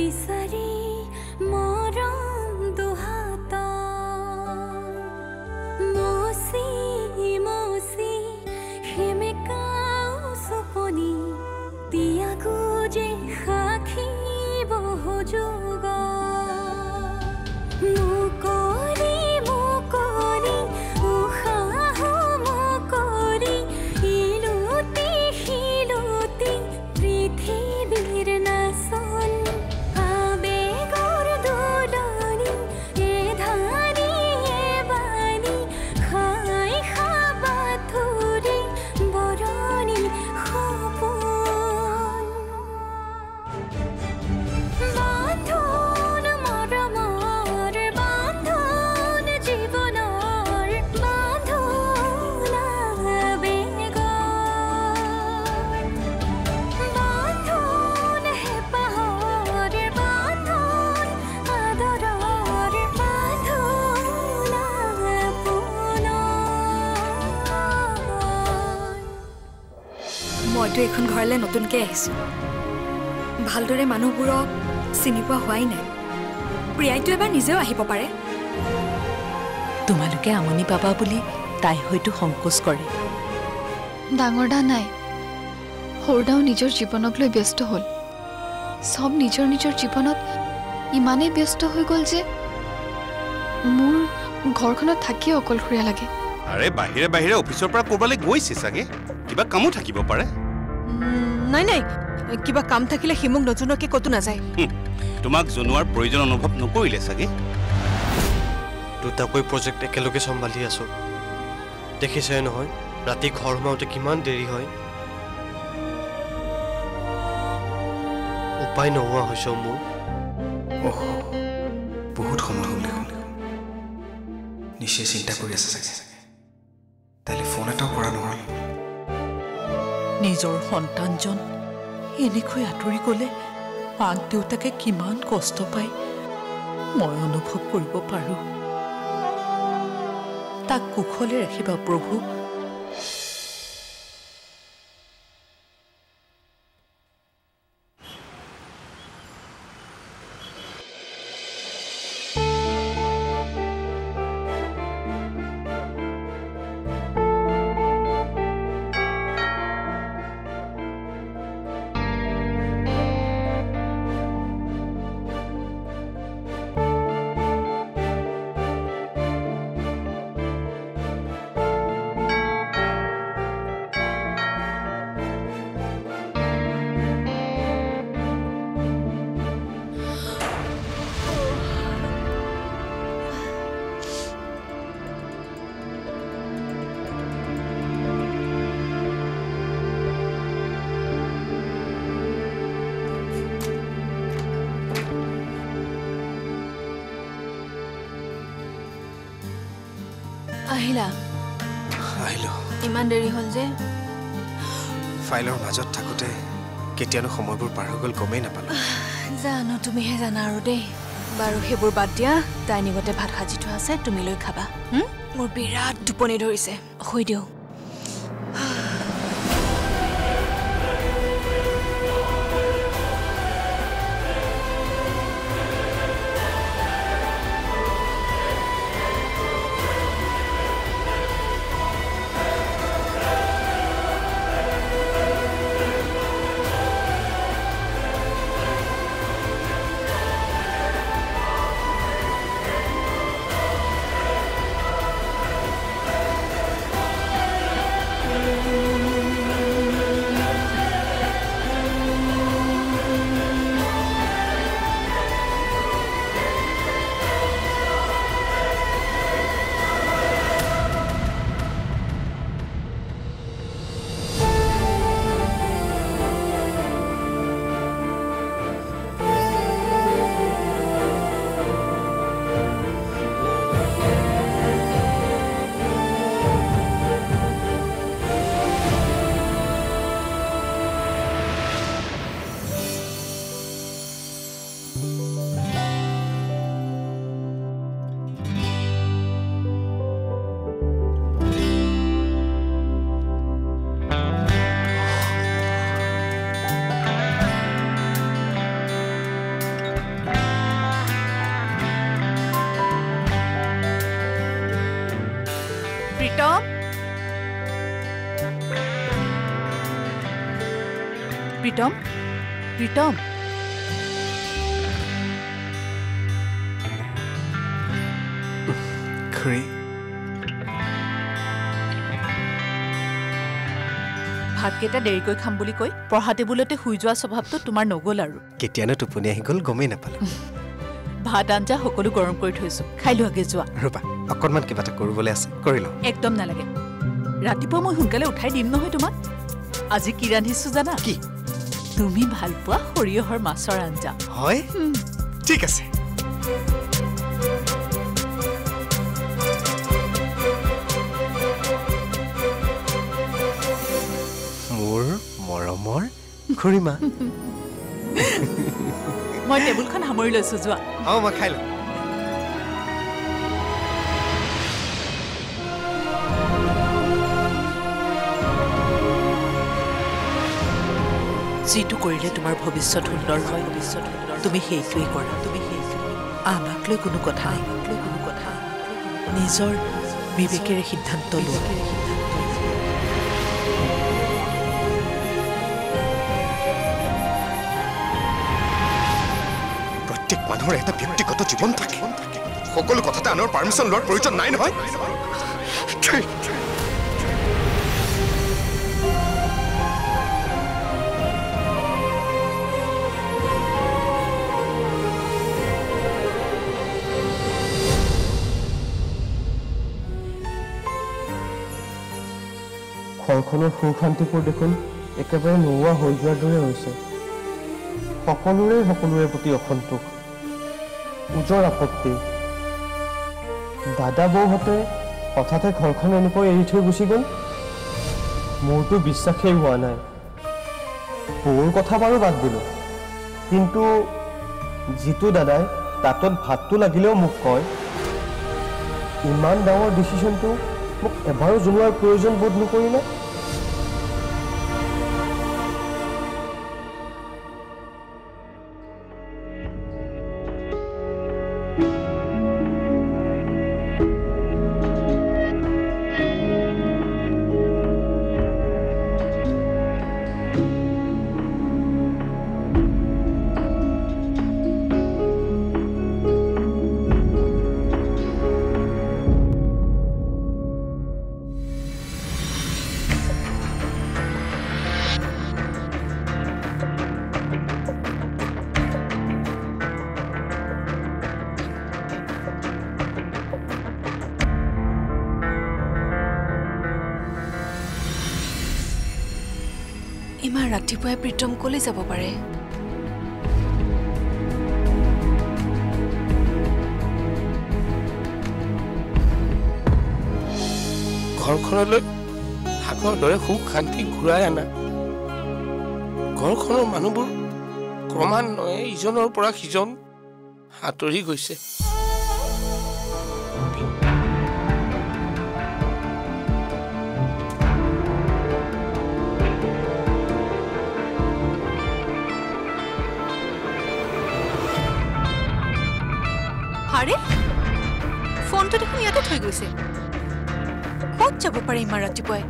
বিচাৰি মৰম দুহাত। মৌচি মৌচি সেমেকা চপনি দিয়া কো যে বহু মইতো এইখন ঘৰলৈ নতুনকৈ আহিছোঁ। ভালদৰে মানুহবোৰক চিনি পোৱা হোৱাই নাই। প্ৰিয়াইটো এবাৰ নিজেও আহিব পাৰে। তোমালোকে আমনি পাবা বুলি তাই হয়তো সংকোচ কৰে। ডাঙৰ দা নাই। সৰুদাও নিজৰ জীৱনক লৈ ব্যস্ত হ'ল। চব নিজৰ নিজৰ জীৱনত ইমানেই ব্যস্ত হৈ গ'ল যে মোৰ ঘৰখনত থাকিয়ে অকলশৰীয়া লাগে। আৰে বাহিৰে বাহিৰে অফিচৰ পৰা ক'ৰবালৈ গৈছে চাগে? কিবা কামো থাকিব পাৰে। নাই নাই। কিবা কাম থাকিলে সি মোক নজনোৱাকে ক'তো নাযায়। তোমাক জনোৱাৰ প্ৰয়োজন অনুভৱ নকৰিলে চাগে? দুটাকৈ প্ৰজেক্ট একেলগে চম্ভালি আছোঁ। দেখিছাই নহয় ৰাতি ঘৰ সোমাওঁতে কিমান দেৰি হয়। উপায় নোহোৱা হৈছে মোৰ। বহুত সময় হ'ল দেখোন। নিশ্চয় চিন্তা কৰি আছে চাগে। তাইলৈ ফোন এটাও কৰা নহ'ল নিজৰ সন্তানজন। এনেকৈ আঁতৰি গ'লে মাক দেউতাকে কিমান কষ্ট পায়। মই অনুভৱ কৰিব পাৰোঁ। তাক কুশলে ৰাখিবা প্ৰভু আহিলা? আহিলোঁ। ইমান দেৰি হ'ল যে? ফাইলৰ মাজত থাকোঁতে কেতিয়ানো সময়বোৰ পাৰ হৈ গ'ল গমেই নাপালোঁ। জানো তুমিহে জানা আৰু দেই। বাৰু সেইবোৰ বাদ দিয়া ডাইনিঙতে ভাত সাজি থোৱা আছে তুমি লৈ খাবা? মোৰ বিৰাট টোপনি ধৰিছে। শুই দিওঁ প্ৰীতম প্ৰীতম খুৰী ভাতকেইটা দেৰিকৈ খাম বুলি কৈ পঢ়া টেবুলতে শুই যোৱা স্বভাৱটো তোমাৰ নগ'ল আৰু। কেতিয়ানো টোপনি আহি গ'ল গমেই নাপালোঁ। ভাত আঞ্জা সকলো গৰম কৰি থৈছো। খাই লোৱাগে যোৱা। ৰ'বা অকণমান কিবা এটা কৰিবলৈ আছে। কৰি লওঁ। একদম নালাগে। ৰাতিপুৱা মই সোনকালে উঠাই দিম নহয় তোমাক। আজি কি ৰান্ধিছো জানা? কি? তুমি ভাল পোৱা সৰিয়হৰ মাছৰ আঞ্জা। হয়? ঠিক আছে। মোৰ মৰমৰ খুৰীমা মই টেবুলখন সামৰি লৈছো যোৱা। অঁ মই খাই লওঁ যিটো কৰিলে তোমাৰ ভৱিষ্যত সুন্দৰ হয় ভৱিষ্যত তুমি সেইটোৱেই কৰা। তুমি আমাক লৈ কোনো কথা আমাক লৈ কোনো কথা। নিজৰ বিবেকেৰে সিদ্ধান্ত লোৱা। প্ৰত্যেক মানুহৰ এটা ব্যক্তিগত জীৱন থাকে। সকলো কথাতে আনৰ পাৰ্মিশ্যন লোৱাৰ প্ৰয়োজন নাই নহয়? ঘৰখনৰ সুখ শান্তিবোৰ দেখোন একেবাৰে নোহোৱা হৈ যোৱাৰ দৰে হৈছে। সকলোৰে সকলোৰে প্ৰতি অসন্তোষ ওজৰ আপত্তি। দাদা বৌহঁতে হঠাতে ঘৰখন এনেকৈ এৰি থৈ গুচি গ'ল? মোৰতো বিশ্বাসেই হোৱা নাই। বৌৰ কথা বাৰু বাদ দিলোঁ। কিন্তু যিটো দাদাই দাঁতত ভাতটো লাগিলেও মোক কয় ইমান ডাঙৰ ডিচিশ্যনটো মোক এবাৰো জনোৱাৰ প্ৰয়োজন বোধ নকৰিলে? ৰাতিপুৱাই প্ৰীতম কলৈ যাব পাৰে? ঘৰখনলৈ আগৰ দৰে সুখ শান্তি ঘূৰাই আনা। ঘৰখনৰ মানুহবোৰ ক্ৰমান্বয়ে ইজনৰ পৰা সিজন আঁতৰি গৈছে। ইয়াতে থৈ গৈছে। ক'ত যাব পাৰে ইমান ৰাতিপুৱাই?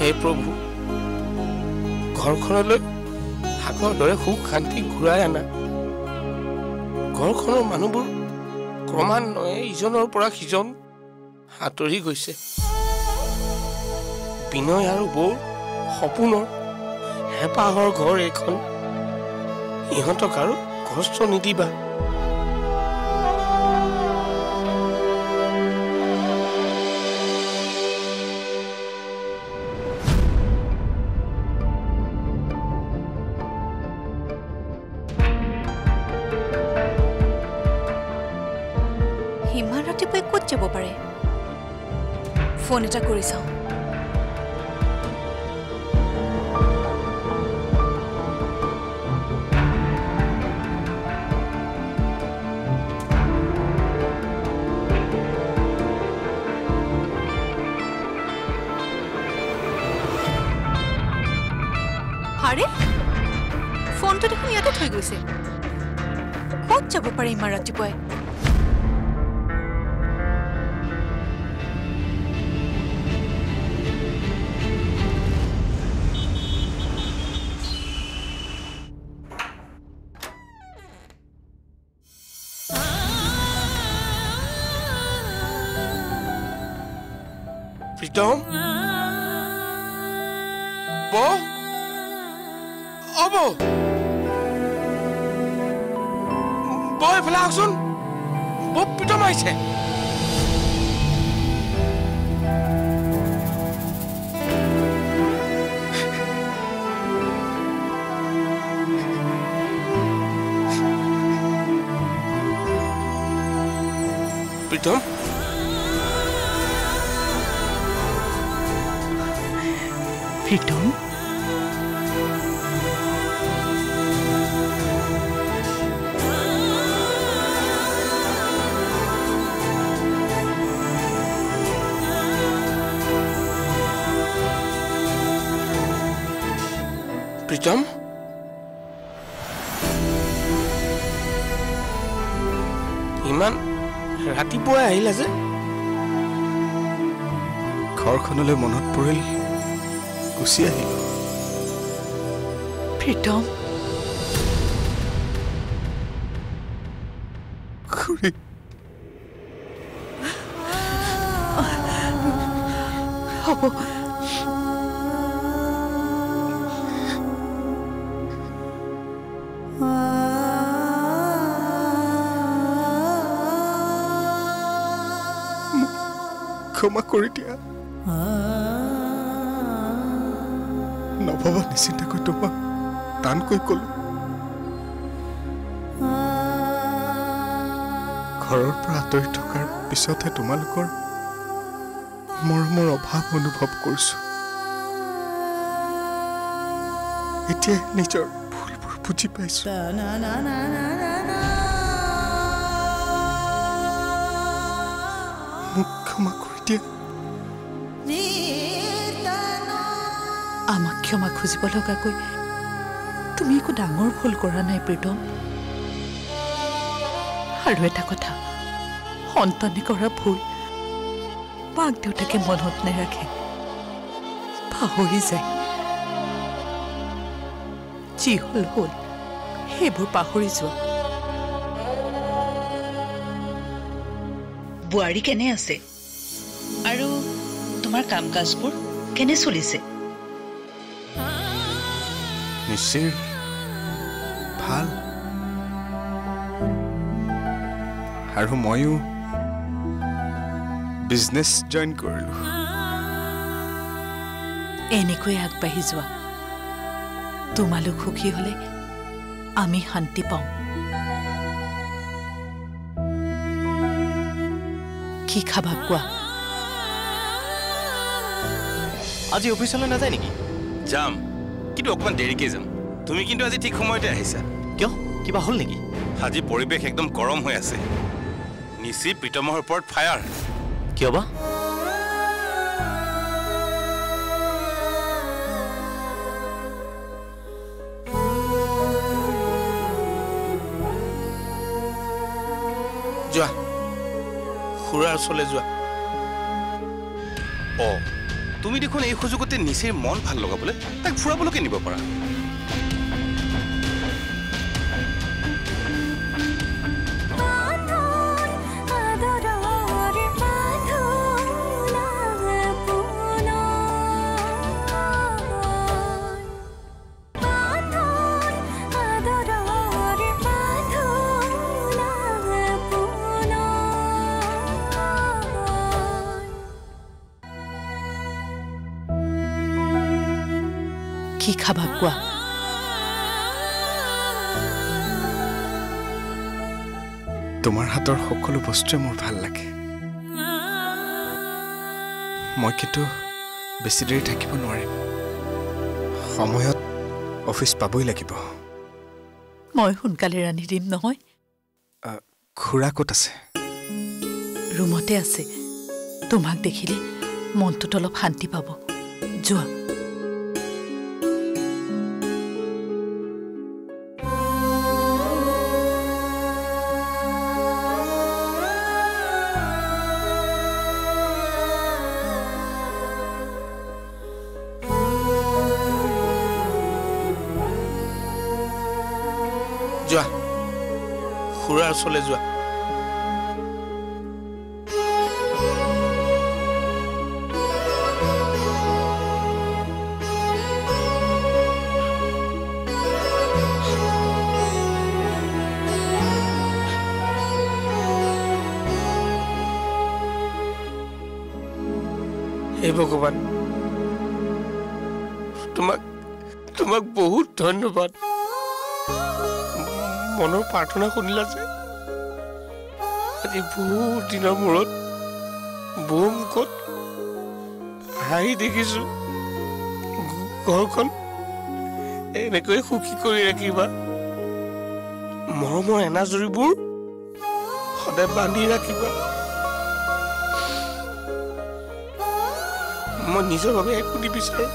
হে প্ৰভু ঘৰখনলৈ আগৰ দৰে সুখ শান্তি ঘূৰাই আনা। ঘৰখনৰ মানুহবোৰ ক্ৰমান্বয়ে ইজনৰ পৰা সিজন আঁতৰি গৈছে। বিনয় আৰু বৌৰ সপোনৰ হেঁপাহৰ ঘৰ এইখন। ইহঁতক আৰু কষ্ট নিদিবা। ফোন এটা কৰি চাওঁ। আৰে ফোনটো দেখোন ইয়াতে থৈ গৈছে। ক'ত যাব পাৰে ইমান ৰাতিপুৱাই? প্ৰীতম বৌ অ বৌ বৌ এইফালে আহকচোন বৌ প্ৰীতম আহিছে প্ৰীতম প্ৰীতম ইমান ৰাতিপুৱাই আহিলা যে? ঘৰখনলৈ মনত পৰিল গুচি আহিলোঁ প্ৰীতম খুৰী হ'ব ক্ষমা কৰি দিয়া তোমাক টানকৈ ক'লো ঘৰৰ পৰা আঁতৰি থকাৰ পিছতহে তোমালোকৰ মৰমৰ অভাৱ অনুভৱ কৰিছো এতিয়া নিজৰ ভুলবোৰ বুজি পাইছো মোক ক্ষমা ক্ষমা খুজিব লগাকৈ তুমি একো ডাঙৰ ভুল কৰা নাই প্ৰীতম। আৰু এটা কথা সন্তানে কৰা ভুল মাক দেউতাকে মনত নাৰাখে। পাহৰি যায়। যি হ'ল হ'ল সেইবোৰ পাহৰি যোৱা। বোৱাৰী কেনে আছে? আৰু তোমাৰ কাম কাজবোৰ কেনে চলিছে? নিশ্চিৰ ভাল আৰু ময়ো বিজনেছ জইন কৰিলোঁ এনেকৈ আগবাঢ়ি যোৱা তোমালোক সুখী হলে আমি শান্তি পাওঁ কি খাবা কোৱা আজি অফিচলৈ নাযায় নেকি যাম কিন্তু অকণমান দেৰিকে যাম। তুমি কিন্তু আজি ঠিক সময়তে আহিছা। কিয়? কিবা হ'ল নেকি? আজি পৰিৱেশ একদম গৰম হৈ আছে। নিচি প্ৰীতমৰ ওপৰত ফায়াৰ। কিয় বা? যোৱা। খুৰাৰ ওচৰলৈ যোৱা। অ। তুমি দেখোন এই সুযোগতে নিচেই মন ভাল লগাবলৈ তাক ফুৰাবলৈকে নিব পাৰা। কি খাবা কোৱা তোমাৰ হাতৰ সকলো বস্তুৱে মোৰ ভাল লাগে। মই কিন্তু বেছি দেৰি থাকিব নোৱাৰিম। সময়ত অফিচ পাবই লাগিব। মই সোনকালে ৰান্ধি দিম নহয়। খুৰা ক'ত আছে? ৰুমতে আছে। তোমাক দেখিলে মনটোত অলপ শান্তি পাব। যোৱা। খুৰাৰ ওচৰলৈ যোৱা। হে ভগৱান তোমাক তোমাক বহুত ধন্যবাদ। মনৰ প্ৰাৰ্থনা শুনিলা যে? আজি বহুত দিনৰ মূৰত বৌ মুখত হাঁহি দেখিছো। ঘৰখন এনেকৈ সুখী কৰি ৰাখিবা। মৰমৰ এনাজৰীবোৰ সদায় বান্ধি ৰাখিবা। মই নিজৰ বাবে একো নিবিচাৰো।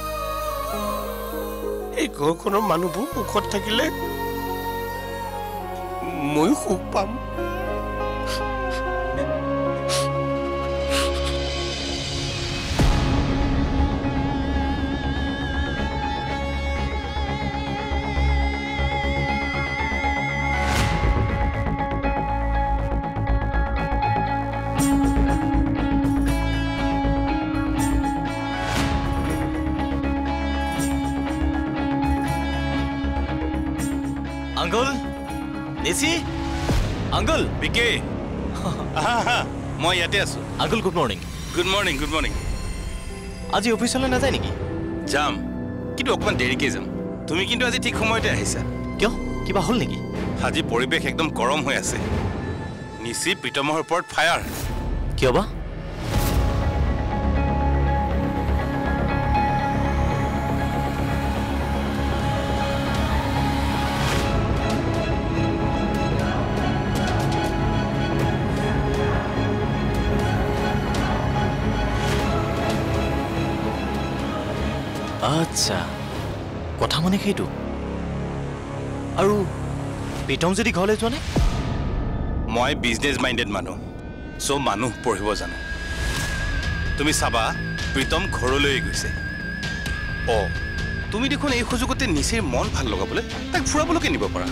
এই ঘৰখনৰ মানুহবোৰ সুখত থাকিলে ময়ো সুখ নিচি আংকুল বিকে। মই ইয়াতে আছো। Uncle good morning good morning good morning আজি অফিচলৈ নাযায় নেকি? যাম কিন্তু অকণমান দেৰিকৈ যাম। তুমি কিন্তু আজি ঠিক সময়তে আহিছা। কিয়? কিবা হ'ল নেকি? আজি পৰিৱেশ একদম গৰম হৈ আছে। নিচি প্ৰীতমৰ ওপৰত ফায়াৰ কিয় বা? আচ্ছা কথা মানে সেইটো? আৰু প্ৰীতম যদি ঘৰলৈ যোৱা নাই মই বিজনেছ মাইণ্ডেড মানুহ চ' মানুহ পঢ়িব জানো। তুমি চাবা প্ৰীতম ঘৰলৈয়ে গৈছে। অ তুমি দেখোন এই সুযোগতে নিচেই মন ভাল লগাবলৈ তাক ফুৰাবলৈকে নিব পাৰা।